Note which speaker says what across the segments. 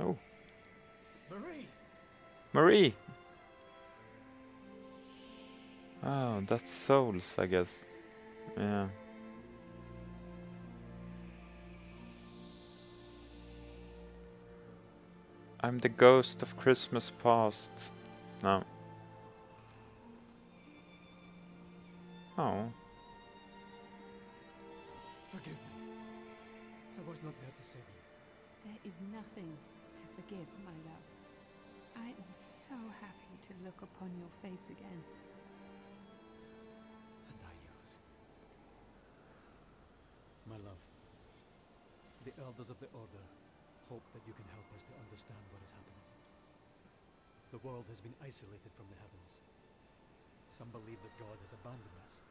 Speaker 1: Oh,
Speaker 2: Marie!
Speaker 1: Marie! Oh, that's souls, I guess. Yeah. I'm the ghost of Christmas past. No. Oh.
Speaker 2: Forgive me. I was not there to save you.
Speaker 3: There is nothing to forgive, my love. I am so happy to look upon your face again.
Speaker 2: And I yours. My love, the elders of the Order hope that you can help us to understand what is happening. The world has been isolated from the heavens. Some believe that God has abandoned us.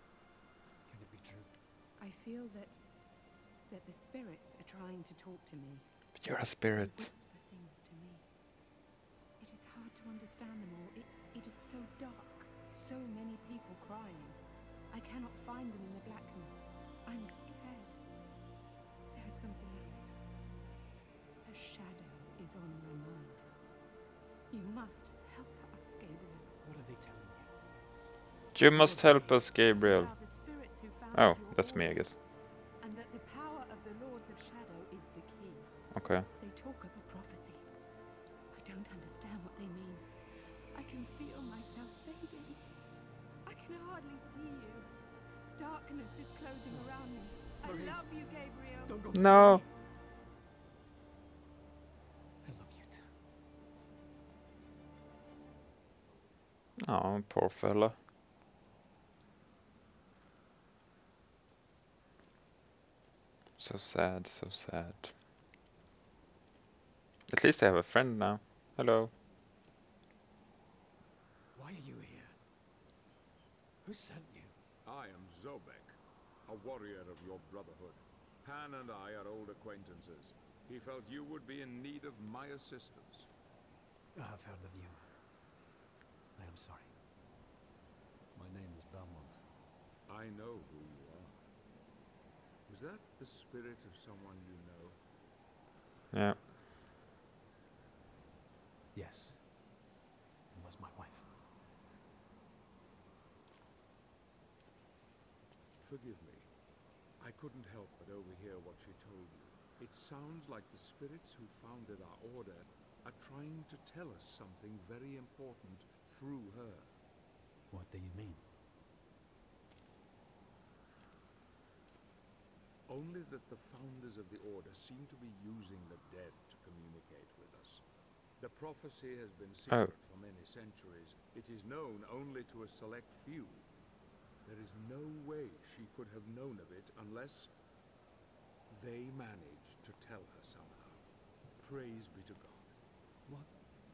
Speaker 2: Can it be true?
Speaker 3: I feel that that the spirits are trying to talk to me.
Speaker 1: But you're a spirit.
Speaker 3: whisper things to me. It is hard to understand them all. It, it is so dark. So many people crying. I cannot find them in the blackness. I'm scared. There is something else. A shadow is on my mind. You must help us, Gabriel.
Speaker 2: What are they telling you?
Speaker 1: You must help us, Gabriel.
Speaker 3: are the spirits who founded
Speaker 1: Oh, that's me, I guess.
Speaker 3: You, Gabriel.
Speaker 2: Don't go.
Speaker 1: No.
Speaker 2: I love you too.
Speaker 1: Oh, poor fella. So sad, so sad. At least I have a friend now. Hello.
Speaker 2: Why are you here? Who sent you?
Speaker 4: I am Zobek, a warrior of your brotherhood. Pan and I are old acquaintances. He felt you would be in need of my assistance.
Speaker 2: I have heard of you. I am sorry. My name is Belmont.
Speaker 4: I know who you are. Was that the spirit of someone you know?
Speaker 1: Yeah.
Speaker 2: Yes. It was my wife.
Speaker 4: Forgive me. I couldn't help but overhear what she told you. It sounds like the spirits who founded our order are trying to tell us something very important through her.
Speaker 2: What do you mean?
Speaker 4: Only that the founders of the Order seem to be using the dead to communicate with us. The prophecy has been secret oh. for many centuries. It is known only to a select few. There is no way she could have known of it unless they managed to tell her somehow. Praise be to God.
Speaker 2: What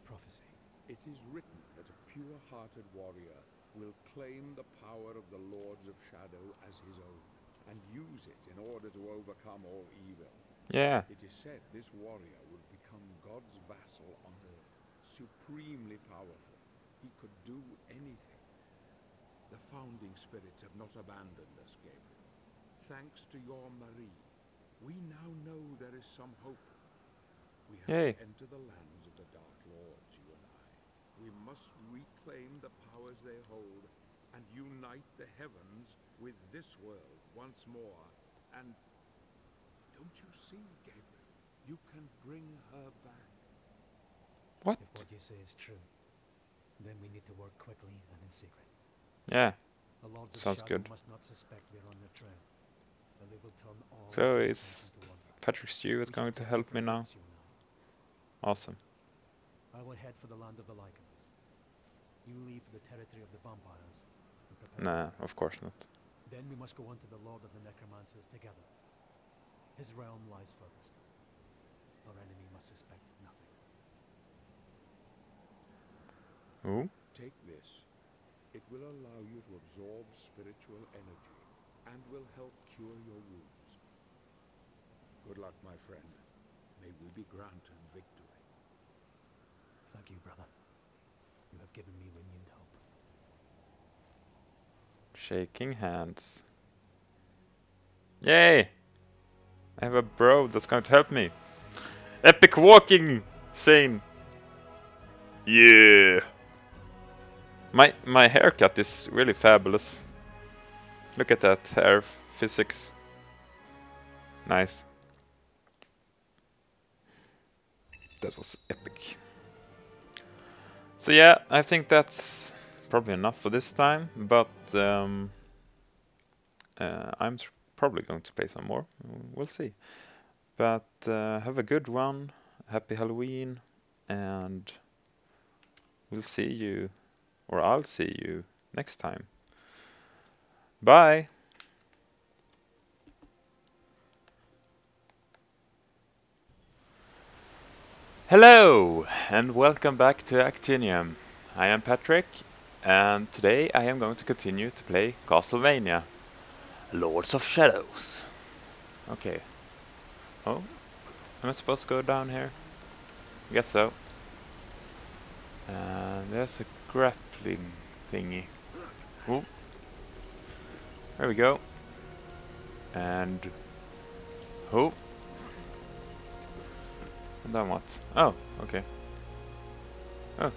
Speaker 2: prophecy?
Speaker 4: It is written that a pure-hearted warrior will claim the power of the Lords of Shadow as his own, and use it in order to overcome all evil.
Speaker 1: Yeah.
Speaker 4: It is said this warrior will become God's vassal on earth, supremely powerful. He could do anything. The founding spirits have not abandoned us, Gabriel. Thanks to your Marie, we now know there is some hope. We have
Speaker 1: Yay.
Speaker 4: to enter the lands of the Dark Lords, you and I. We must reclaim the powers they hold and unite the heavens with this world once more. And don't you see, Gabriel? You can bring her back.
Speaker 1: What?
Speaker 2: If what you say is true, then we need to work quickly and in secret.
Speaker 1: Yeah.
Speaker 2: The Lords
Speaker 1: Sounds
Speaker 2: Shadow
Speaker 1: good.
Speaker 2: must not suspect we are on their trail. Or they will turn all
Speaker 1: So is
Speaker 2: attention towards us.
Speaker 1: Patrick Stew is going to help me now.
Speaker 2: now.
Speaker 1: Awesome.
Speaker 2: I will head for the land of the Lycans. You leave for the territory of the vampires. and
Speaker 1: Nah, of course not.
Speaker 2: Then we must go on to the Lord of the Necromancers together. His realm lies furthest. Our enemy must suspect nothing.
Speaker 1: Ooh.
Speaker 4: Take this. It will allow you to absorb spiritual energy and will help cure your wounds. Good luck, my friend. May we be granted victory.
Speaker 2: Thank you, brother. You have given me renewed hope.
Speaker 1: Shaking hands. Yay! I have a bro that's going to help me. Epic walking! Sane. Yeah. My my haircut is really fabulous. Look at that hair physics. Nice. That was epic. So yeah, I think that's probably enough for this time, but um, uh, I'm probably going to play some more. We'll see. But uh, have a good one. Happy Halloween, and we'll see you, or I'll see you next time. Bye. Hello, and welcome back to Actinium. I am Patrik, and today I am going to continue to play Castlevania. Lords of Shadows. Okay. Oh, am I supposed to go down here? I guess so. And there's a grappling thingy. Ooh. There we go. And... Oh. And then what? Oh, okay. Oh.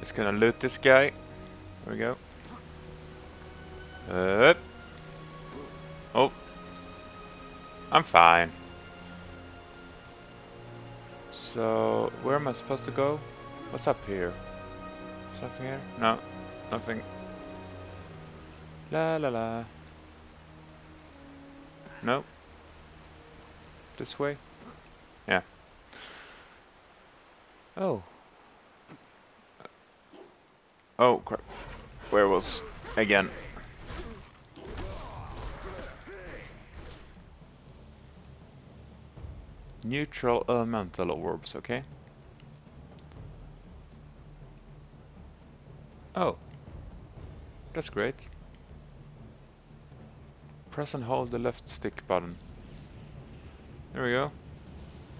Speaker 1: Just gonna loot this guy. There we go. Up. Oh. I'm fine. So, where am I supposed to go? What's up here? Something here? No, nothing. La la la. Nope. This way? Yeah. Oh. Oh, crap. Werewolves. Again. Neutral elemental orbs, okay? Oh. That's great. Press and hold the left stick button. There we go.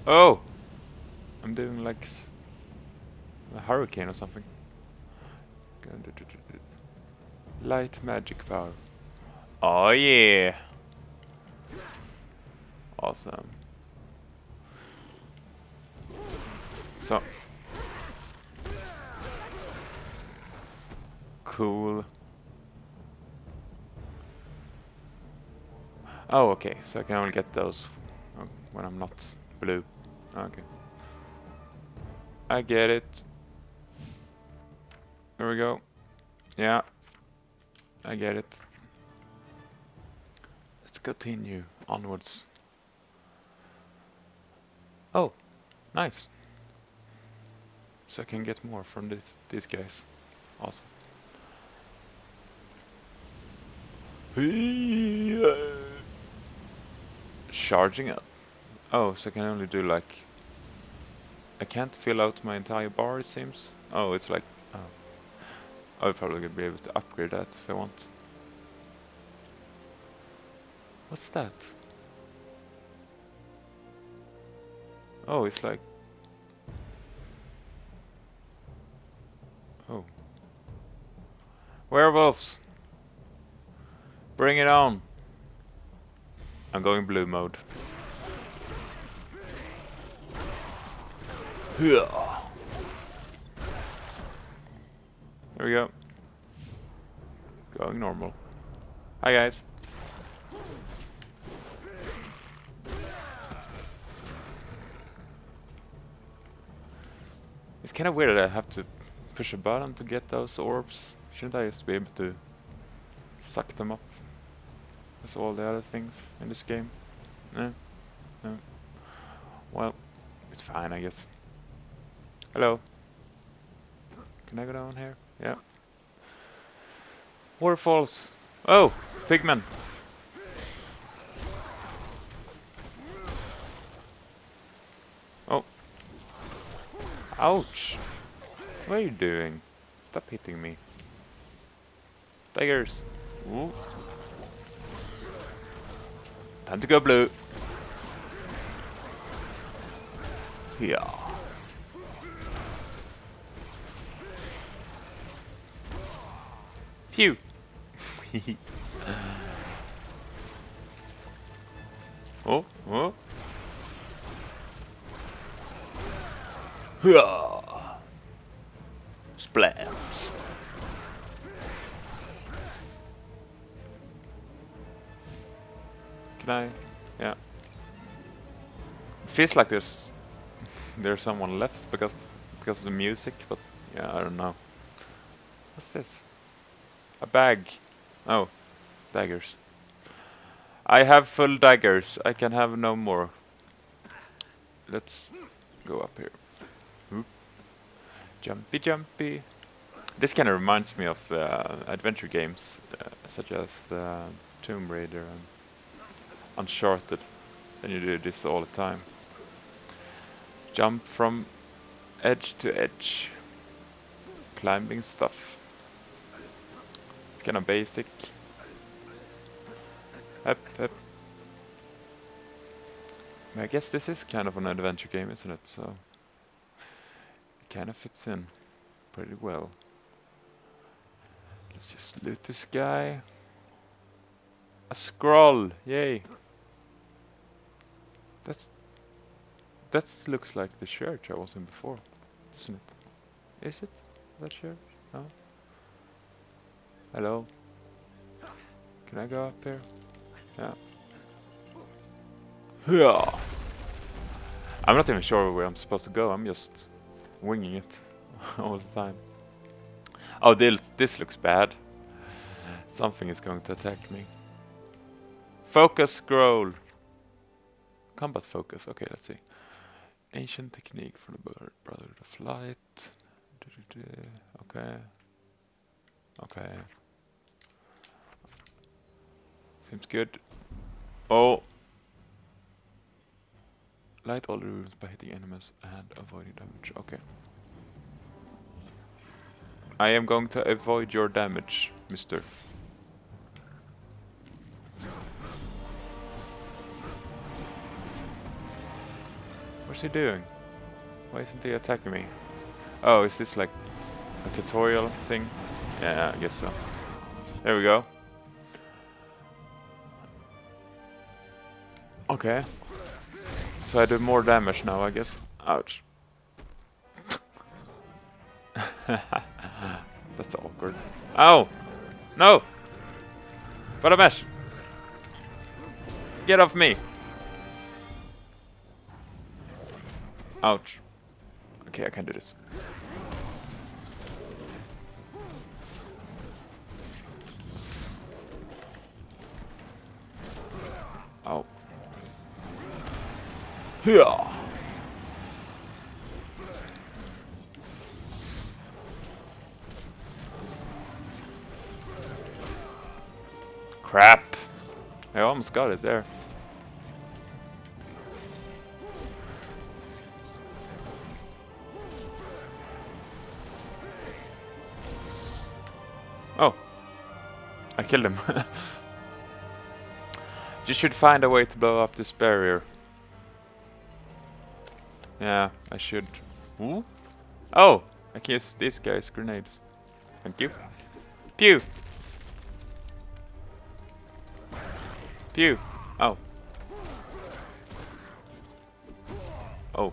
Speaker 1: Oh! I'm doing like a hurricane or something. Light magic power. Oh yeah! Awesome. So. Cool. Oh, okay. So I can only get those when I'm not blue. Okay. I get it. There we go. Yeah. I get it. Let's continue onwards. Oh, nice. So I can get more from this these guys. Awesome. Uh, charging up. Oh, so I can only do like... I can't fill out my entire bar it seems. Oh, it's like... Oh. I'll probably be able to upgrade that if I want. What's that? Oh, it's like Werewolves! Bring it on! I'm going blue mode. There we go. Going normal. Hi guys. It's kind of weird that I have to push a button to get those orbs? Shouldn't I just be able to suck them up? As all the other things in this game? No. Well, it's fine I guess. Hello. Can I go down here? Yeah. Waterfalls! Oh! Pigmen! Oh. Ouch! What are you doing? Stop hitting me. Tigers! Ooh. Time to go blue. Yeah. Phew. oh, oh. Hurrah! Splat. Can I? Yeah. It feels like there's there's someone left because because of the music, but yeah, I don't know. What's this? A bag. Oh, daggers. I have full daggers. I can have no more. Let's go up here. Oop. Jumpy, jumpy. This kind of reminds me of uh, adventure games, uh, such as uh, Tomb Raider and Uncharted. And you do this all the time. Jump from edge to edge. Climbing stuff. It's kind of basic. Up, up. I guess this is kind of an adventure game, isn't it? So it kind of fits in pretty well. Let's just loot this guy. A scroll! Yay! That's that looks like the church I was in before, doesn't it? Is it that church? No. Hello. Can I go up there? Yeah. Yeah. I'm not even sure where I'm supposed to go. I'm just winging it all the time. Oh, this, this looks bad. Something is going to attack me. Focus scroll. Combat focus. Okay, let's see. Ancient technique for the Brotherhood of Light. Okay. Okay. Seems good. Oh! Light all the runes by hitting enemies and avoiding damage. Okay. I am going to avoid your damage, mister. What's he doing? Why isn't he attacking me? Oh, is this like a tutorial thing? Yeah, I guess so. There we go. Okay. So I do more damage now, I guess. Ouch. That's awkward. Oh! No! Baramesh! Get off me! Ouch. Okay, I can do this. Oh. Yeah. Crap. I almost got it there. I killed him. you should find a way to blow up this barrier. Yeah, I should. Ooh. Oh! I can use this guy's grenades. Thank you. Pew! Pew! Oh. Oh.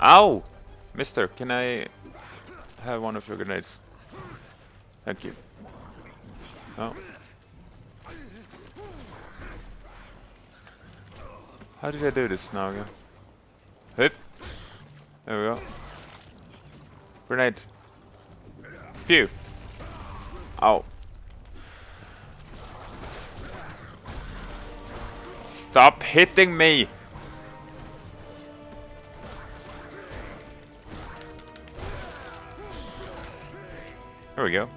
Speaker 1: Ow! Mister, can I have one of your grenades? Thank you. Oh. How did I do this again? Hip. There we go. Grenade. Pew. Ow. Stop hitting me! There we go.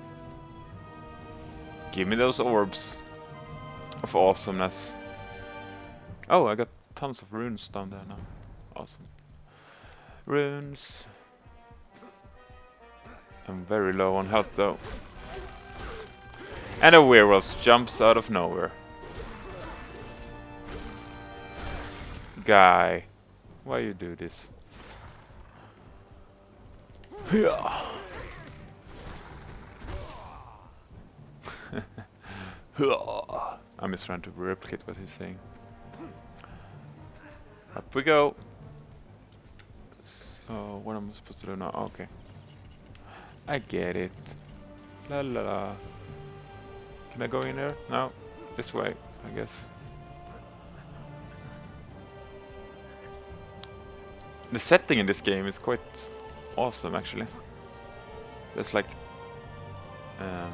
Speaker 1: Give me those orbs of awesomeness. Oh, I got tons of runes down there now. Awesome. Runes. I'm very low on health though. And a werewolf jumps out of nowhere. Guy. Why you do this? Yeah. I'm just trying to replicate what he's saying. Up we go. Oh, what am I supposed to do now? Okay. I get it. La la la. Can I go in there? No. This way, I guess. The setting in this game is quite awesome, actually. There's like... Um,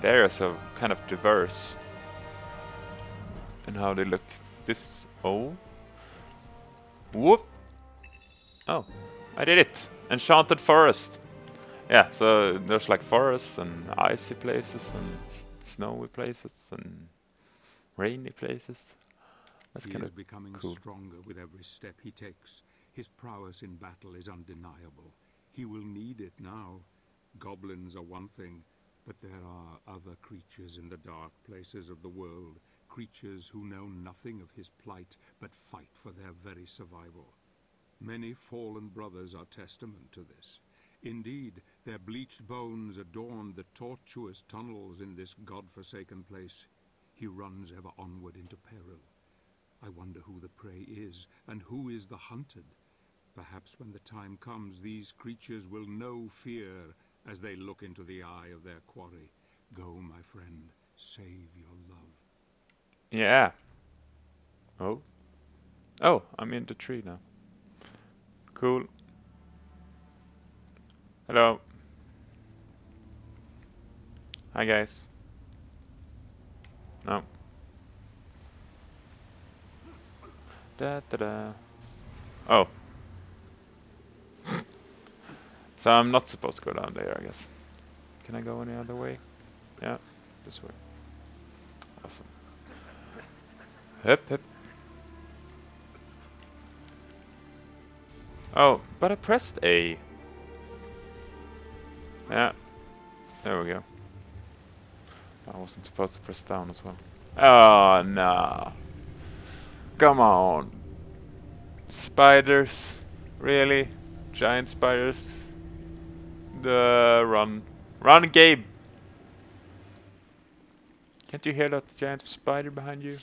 Speaker 1: the areas are kind of diverse in how they look. This... Oh. Whoop! Oh, I did it! Enchanted forest! Yeah, so there's like forests and icy places and snowy places and rainy places. That's
Speaker 4: he
Speaker 1: kind
Speaker 4: is
Speaker 1: of
Speaker 4: becoming
Speaker 1: cool.
Speaker 4: stronger with every step he takes. His prowess in battle is undeniable. He will need it now. Goblins are one thing, but there are other creatures in the dark places of the world. Creatures who know nothing of his plight, but fight for their very survival. Many fallen brothers are testament to this. Indeed, their bleached bones adorn the tortuous tunnels in this god-forsaken place. He runs ever onward into peril. I wonder who the prey is, and who is the hunted. Perhaps when the time comes, these creatures will know fear as they look into the eye of their quarry. Go, my friend, save your love.
Speaker 1: Yeah. Oh. Oh, I'm in the tree now. Cool. Hello. Hi guys. No. Da da da. Oh. So I'm not supposed to go down there, I guess. Can I go any other way? Yeah, this way. Awesome. Hip hip. Oh, but I pressed A. Yeah. There we go. I wasn't supposed to press down as well. Ah, oh, no. Come on. Spiders. Really? Giant spiders. The run. Run, Gabe! Can't you hear that giant spider behind you?